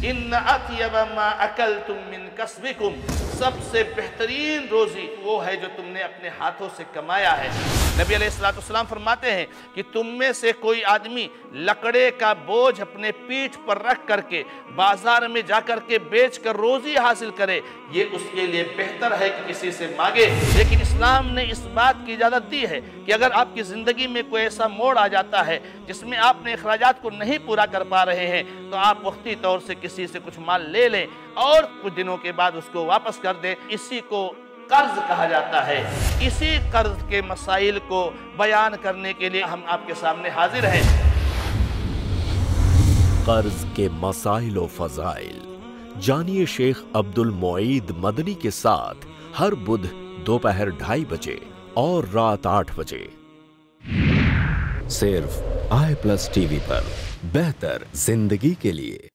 इन अतयबमा अकल तुम मिन कसबिकुम। सबसे बेहतरीन रोजी वो है जो तुमने अपने हाथों से कमाया है। नबी अलैहिस्सलाम फरमाते हैं कि तुम में से कोई आदमी लकड़े का बोझ अपने पीठ पर रख करके बाज़ार में जाकर के बेच कर रोजी हासिल करे, ये उसके लिए बेहतर है कि किसी से मांगे। लेकिन इस्लाम ने इस बात की इजाज़त दी है कि अगर आपकी ज़िंदगी में कोई ऐसा मोड़ आ जाता है जिसमें आपने अखराज को नहीं पूरा कर पा रहे हैं तो आप वक्ती तौर से किसी से कुछ माल ले लें और कुछ दिनों के बाद उसको वापस कर दें। इसी को कर्ज कहा जाता है। इसी कर्ज के मसाइल को बयान करने के लिए हम आपके सामने हाजिर हैं। कर्ज के मसाइल फजाइल। जानिए शेख अब्दुल मोईद मदनी के साथ हर बुध दोपहर ढाई बजे और रात आठ बजे। सिर्फ़ आई प्लस टीवी पर बेहतर ज़िंदगी के लिए।